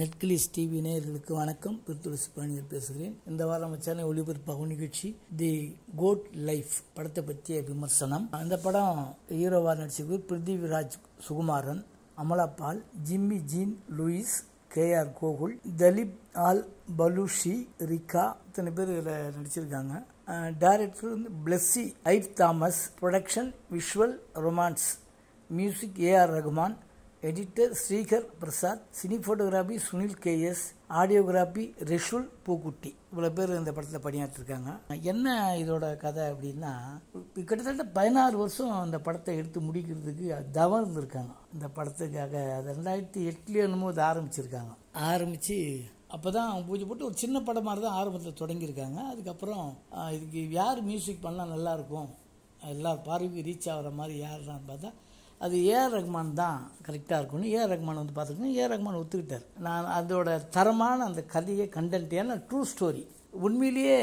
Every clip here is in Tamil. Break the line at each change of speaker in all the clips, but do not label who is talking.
நெட்கிலிஸ் டிவி நேயர்களுக்கு வணக்கம். பிரித்துளசி பாணியர் பேசுகிறேன். இந்த வாரம் சென்னை ஒளிபரப்பாகும் நிகழ்ச்சி தி கோட் லைஃப் படத்தை பற்றிய விமர்சனம். அந்த படம் ஹீரோவா நடிச்சிருக்கு Prithviraj Sukumaran Amala Paul Jimmy Jean Louis K R Gokul Talib Al Balushi ரிகா இத்தனை பேர் இதில் நடிச்சிருக்காங்க. டைரக்டர் வந்து Blessy Ipe Thomas production visual romance music A R Rahman editor Sreekar Prasad cine photography Sunil K S audiography Resul Pookutty இவ்வளோ பேர் இந்த படத்தில் பணியாற்றிருக்காங்க. என்ன இதோட கதை அப்படின்னா கிட்டத்தட்ட பதினாறு வருஷம் அந்த படத்தை எடுத்து முடிக்கிறதுக்கு தவம் இருந்திருக்காங்க இந்த படத்துக்காக அது ரெண்டாயிரத்தி எட்டுலேயே என்னமோ ஆரம்பிச்சிருக்காங்க. ஆரம்பித்து அப்போ தான் பூஜை போட்டு ஒரு சின்ன படம் மாதிரி தான் ஆரம்பத்தில் தொடங்கியிருக்காங்க. அதுக்கப்புறம் இதுக்கு யார் மியூசிக் பண்ணால் நல்லாயிருக்கும் எல்லா பார்வைக்கு ரீச் ஆகிற மாதிரி யாருன்னு பார்த்தா அது ஏஆர் ரஹ்மான் தான் கரெக்டாக இருக்கும்னு. ஏஆர் ரஹ்மான் வந்து பார்த்துக்கணும் ஏஆர் ரஹ்மான் ஒத்துக்கிட்டார். நான் அதோட தரமான அந்த கதையை கண்டென்ட் ஏன்னா ட்ரூ ஸ்டோரி உண்மையிலேயே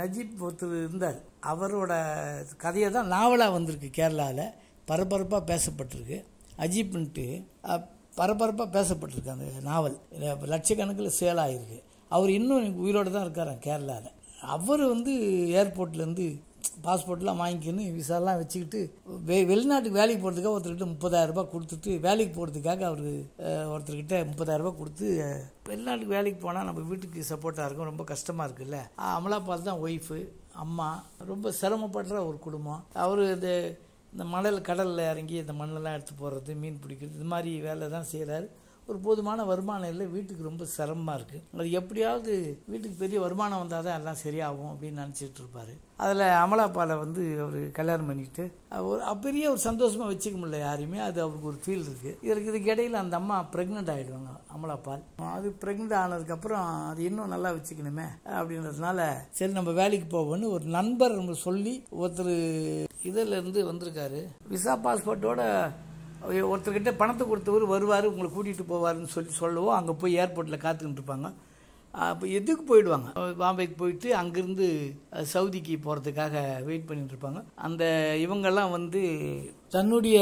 நஜீப் ஒருத்தர் இருந்தார். அவரோட கதையை தான் நாவலாக வந்திருக்கு கேரளாவில் பரபரப்பாக பேசப்பட்டிருக்கு. அஜீப்ன்ட்டு பரபரப்பாக பேசப்பட்டிருக்கு அந்த நாவல். லட்சக்கணக்கில் சேல் ஆகிருக்கு அவர் இன்னும் உயிரோடு தான் இருக்கார் கேரளாவில் அவர் வந்து ஏர்போர்ட்லேருந்து பாஸ்போர்ட்லாம் வாங்கிக்கணும் விசாலாம் வச்சுக்கிட்டு வெ வெளிநாட்டுக்கு வேலைக்கு போகிறதுக்காக ஒருத்தர்கிட்ட முப்பதாயிரரூபா கொடுத்துட்டு வேலைக்கு போகிறதுக்காக அவர் ஒருத்தர்கிட்ட முப்பதாயிரரூபா கொடுத்து வெளிநாட்டுக்கு வேலைக்கு போனால் நம்ம வீட்டுக்கு சப்போர்ட்டாக இருக்கும் ரொம்ப கஷ்டமாக இருக்குல்ல. அமலாபால் தான் ஒய்ஃபு அம்மா ரொம்ப சிரமப்படுற ஒரு குடும்பம். அவர் இந்த இந்த மணல் கடலில் இறங்கி இந்த மண்ணெல்லாம் எடுத்து போடுறது மீன் பிடிக்கிறது இது மாதிரி வேலை தான் செய்கிறாரு ஒரு போதுமான வருமானம் இல்லை வீட்டுக்கு ரொம்ப சிரமமாக இருக்குது அது எப்படியாவது வீட்டுக்கு பெரிய வருமானம் வந்தால் தான் எல்லாம் சரியாகும் அப்படின்னு நினச்சிட்டு இருப்பார். அதில் அமலாப்பாலை வந்து அவர் கல்யாணம் பண்ணிட்டு ஒரு பெரிய ஒரு சந்தோஷமாக வச்சுக்க முடியல யாரையுமே. அது அவருக்கு ஒரு ஃபீல் இருக்குது இதற்கு இதுக்கு இடையில் அந்த அம்மா ப்ரெக்னென்ட் ஆகிடுவாங்க அமலாப்பால். அது ப்ரெக்னென்ட் ஆனதுக்கப்புறம் அது இன்னும் நல்லா வச்சுக்கணுமே அப்படின்றதுனால சரி நம்ம வேலைக்கு போவோம்னு ஒரு நண்பர் நம்ம சொல்லி ஒருத்தர் இதில் இருந்து வந்திருக்காரு. விசா பாஸ்போர்ட்டோட ஒருத்தர்கிட்ட பணத்தை கொடுத்தவர் வருவார் உங்களை கூட்டிகிட்டு போவார்னு சொல்லி சொல்லவும். அங்கே போய் ஏர்போர்ட்டில் காத்துக்கிட்டு இருப்பாங்க. அப்போ எதுக்கு போயிடுவாங்க? பாம்பேக்கு போயிட்டு அங்கேருந்து சவுதிக்கு போகிறதுக்காக வெயிட் பண்ணிட்டு இருப்பாங்க. அந்த இவங்கெல்லாம் வந்து தன்னுடைய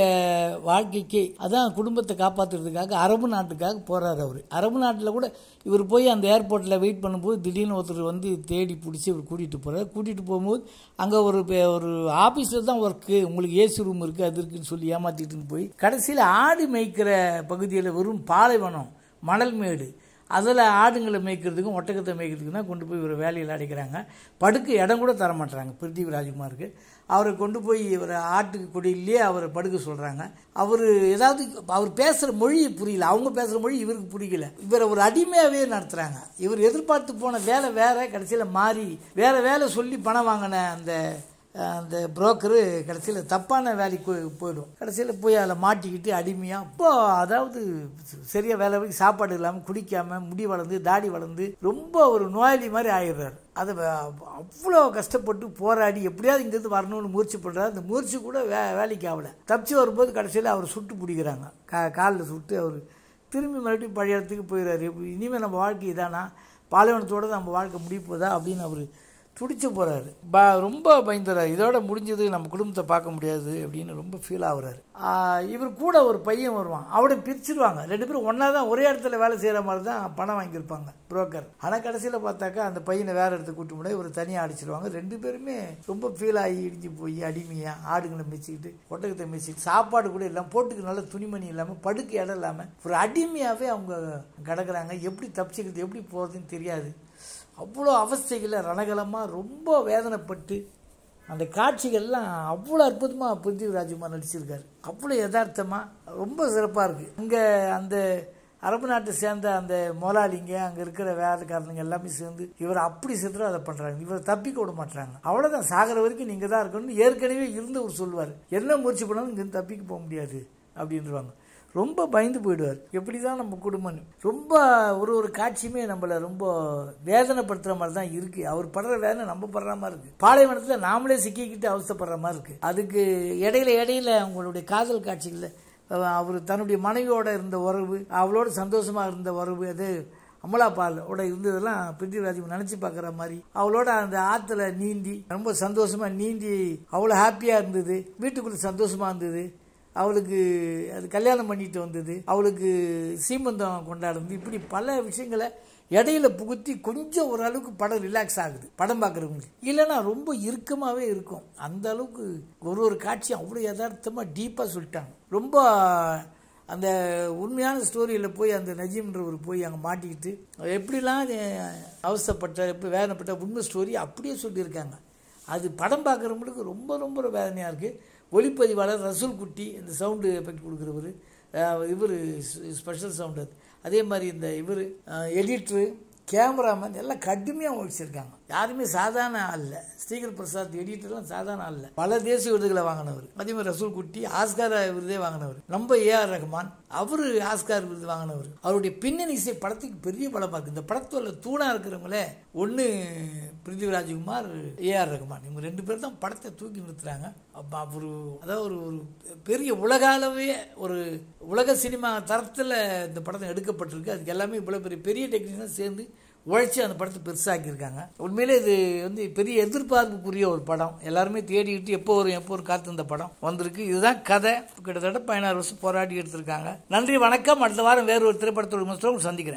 வாழ்க்கைக்கு அதான் குடும்பத்தை காப்பாற்றுறதுக்காக அரபு நாட்டுக்காக போகிறார் அவர். அரபு நாட்டில் கூட இவர் போய் அந்த ஏர்போர்ட்டில் வெயிட் பண்ணும்போது திடீர்னு ஒருத்தர் வந்து தேடி பிடிச்சி இவர் கூட்டிகிட்டு போகிறார் கூட்டிகிட்டு போகும்போது அங்கே ஒரு ஒரு ஆஃபீஸில் தான் ஒர்க்கு உங்களுக்கு ஏசி ரூம் இருக்குது அது இருக்குன்னு சொல்லி ஏமாற்றிட்டுன்னு போய் கடைசியில் ஆடு மேய்க்கிற பகுதியில் வெறும் பாலைவனம் மணல் மேடு அதில் ஆடுங்களை மேய்க்கிறதுக்கும் ஒட்டகத்தை மேய்க்கிறதுக்கும் தான் கொண்டு போய் இவர் வேலையில் அடைக்கிறாங்க. படுக்க இடம் கூட தர மாட்டுறாங்க பிருத்திவி ராஜ்குமாருக்கு. அவரை கொண்டு போய் இவர் ஆட்டுக்கு கொடியிலேயே அவரை படுக்க சொல்கிறாங்க அவர் ஏதாவது அவர் பேசுகிற மொழி புரியல. அவங்க பேசுகிற மொழி இவருக்கு புரியல. இவரை ஒரு அடிமையாகவே நடத்துகிறாங்க இவர் எதிர்பார்த்து போன வேலை வேறு கடைசியில் மாறி வேறு வேலை சொல்லி பணம் வாங்கின அந்த அந்த புரோக்கரு கடைசியில் தப்பான வேலைக்கு போயிடும். கடைசியில் போய் அதில் மாட்டிக்கிட்டு அடிமையாக இப்போ அதாவது சரியாக வேலை வரைக்கும் சாப்பாடு இல்லாமல் குடிக்காமல் முடி வளர்ந்து தாடி வளர்ந்து ரொம்ப ஒரு நோயாளி மாதிரி ஆயிடுறாரு. அதை அவ்வளோ கஷ்டப்பட்டு போராடி எப்படியாவது இங்கேருந்து வரணும்னு முயற்சி பண்ணுறாரு அந்த முயற்சி கூட வே வேலைக்கு ஆகலை. தப்பிச்சு வரும்போது கடைசியில் அவர் சுட்டு பிடிக்கிறாங்க. கா காலில் சுட்டு அவர் திரும்பி மறுபடியும் பழைய இடத்துக்கு போயிடுறாரு. இனிமேல் நம்ம வாழ்க்கை இதானா? பாலைவனத்தோடு நம்ம வாழ்க்கை முடிப்போதா அப்படின்னு அவர் துடிச்சு போகிறாரு ப ரொம்ப பயந்துறாரு. இதோட முடிஞ்சது நம்ம குடும்பத்தை பார்க்க முடியாது அப்படின்னு ரொம்ப ஃபீல் ஆகுறாரு. இவர் கூட ஒரு பையன் வருவான். அவனை பிரிச்சிருவாங்க. ரெண்டு பேரும் ஒன்றா தான் ஒரே இடத்துல வேலை செய்கிற மாதிரி தான் பணம் வாங்கியிருப்பாங்க புரோக்கர் ஆனால் கடைசியில் பார்த்தாக்கா அந்த பையனை வேறு இடத்துக்கு கூட்டு முடியாது ஒரு தனியாக அடிச்சிருவாங்க. ரெண்டு பேருமே ரொம்ப ஃபீல் ஆகி இடிஞ்சு போய் அடிமையாக ஆடுங்களை மிச்சிக்கிட்டு ஒட்டகத்தை மிச்சிக்கிட்டு சாப்பாடு கூட இல்லாமல் போட்டுக்கு நல்ல துணிமணி இல்லாமல் படுக்க இடம் இல்லாமல் ஒரு அடிமையாகவே அவங்க கிடக்குறாங்க. எப்படி தப்பிச்சுக்கிறது எப்படி போகிறதுன்னு தெரியாது. அவ்வளோ அவஸ்தைகளை ரணகலமாக ரொம்ப வேதனைப்பட்டு அந்த காட்சிகள்லாம் அவ்வளோ அற்புதமாக பிருத்திவிராஜுமா நடிச்சிருக்காரு. அவ்வளோ யதார்த்தமாக ரொம்ப சிறப்பாக இருக்குது அங்கே அந்த அரபு நாட்டை சேர்ந்த அந்த முதலாளிங்க அங்கே இருக்கிற வேலைக்காரனுங்க எல்லாமே சேர்ந்து இவர் அப்படி சென்று அதை பண்ணுறாங்க இவரை தப்பிக்க விட மாட்டாங்க அவ்வளோதான் சாகிற வரைக்கும் நீங்கள் தான் இருக்கணும்னு ஏற்கனவே இருந்தவர் சொல்லுவார் என்ன முயற்சி பண்ணாலும் இங்கேருந்து தப்பிக்க போக முடியாது அப்படின்றவாங்க. ரொம்ப பயந்து போயிடுவார். எப்படி தான் நம்ம குடும்பம் ரொம்ப ஒரு ஒரு காட்சியுமே நம்மளை ரொம்ப வேதனைப்படுத்துகிற மாதிரி தான் இருக்குது அவர் படுற வேதனை நம்ம படுற மாதிரி இருக்குது பாலைவனத்தில் நாமளே சிக்கிக்கிட்டு அவசப்படுற மாதிரி இருக்குது அதுக்கு இடையில இடையில அவங்களுடைய காதல் காட்சிகளில் அவர் தன்னுடைய மனைவியோட இருந்த உறவு அவளோட சந்தோஷமாக இருந்த உறவு அது அமலாபாலோட இருந்ததெல்லாம் பிருத்திவிராஜ் நினச்சி பார்க்குற மாதிரி அவளோட அந்த ஆற்றுல நீந்தி ரொம்ப சந்தோஷமாக நீந்தி அவ்வளோ ஹாப்பியாக இருந்தது. வீட்டுக்குள்ளே சந்தோஷமாக இருந்தது. அவளுக்கு அது கல்யாணம் பண்ணிட்டு வந்தது. அவளுக்கு சீமந்தம் கொண்டாடுறது. இப்படி பல விஷயங்களை இடையில புகுத்தி கொஞ்சம் ஓரளவுக்கு படம் ரிலாக்ஸ் ஆகுது. படம் பார்க்குறவங்களுக்கு. இல்லைன்னா ரொம்ப இறுக்கமாகவே இருக்கும். அந்த அளவுக்கு ஒரு ஒரு காட்சியும் அவ்வளோ யதார்த்தமாக டீப்பாக சொல்லிட்டாங்க. ரொம்ப அந்த உண்மையான ஸ்டோரியில் போய் அந்த நஜீம்ன்றவர் போய் அங்கே மாட்டிக்கிட்டு எப்படிலாம் அவசப்பட்ட இப்போ வேதனைப்பட்ட உண்மை ஸ்டோரி அப்படியே சொல்லியிருக்காங்க. அது படம் பார்க்குறவங்களுக்கு ரொம்ப ரொம்ப வேதனையாக இருக்குது ஒளிப்பதிவாளர் ரசூல் குட்டி இந்த சவுண்டு எஃபெக்ட் கொடுக்குறவர். இவர் ஸ்பெஷல் சவுண்டு அது. அதே மாதிரி இந்த இவர் எடிட்ரு கேமராமேன் எல்லாம் கடுமையாக உழைச்சிருக்காங்க யாருமே சாதாரண ஆள் ஸ்ரீகர் பிரசாத் எடிட்டர்லாம் சாதாரண ஆள் பல தேசிய விருதுகளை வாங்கினவர். அதே மாதிரி ரசூல் குட்டி ஆஸ்கார் விருதே வாங்கினவர். நம்ம ஏஆர் ரஹ்மான் அவரு ஆஸ்கார் விருது வாங்கினவர். அவருடைய பின்னணி இசை படத்துக்கு பெரிய படமாக இருக்குது இந்த படத்தோட தூணாக இருக்கிறவங்களே ஒன்று பிருத்திவிராஜ்குமார் ஏஆர் ரஹ்மான். இவங்க ரெண்டு பேர் தான் படத்தை தூக்கி நிறுத்துறாங்க. அப்போ ஒரு அதாவது ஒரு ஒரு பெரிய உலக அளவே ஒரு உலக சினிமா தரத்தில் இந்த படத்தை எடுக்கப்பட்டிருக்கு. அதுக்கு எல்லாமே இவ்வளோ பெரிய பெரிய டெக்னீஷியன் சேர்ந்து உழைச்சி அந்த படத்தை பெருசாக்கியிருக்காங்க. உண்மையிலே இது வந்து பெரிய எதிர்பார்ப்புக்குரிய ஒரு படம். எல்லாருமே தேடிக்கிட்டு எப்போ வரும் எப்போ வரும் காத்திருந்த படம் வந்திருக்கு. இதுதான் கதை. கிட்டத்தட்ட பதினாறு வருஷம் போராடி எடுத்திருக்காங்க. நன்றி வணக்கம். அடுத்த வாரம் வேறு ஒரு திரைப்படத்தோட சந்திக்கிறேன்.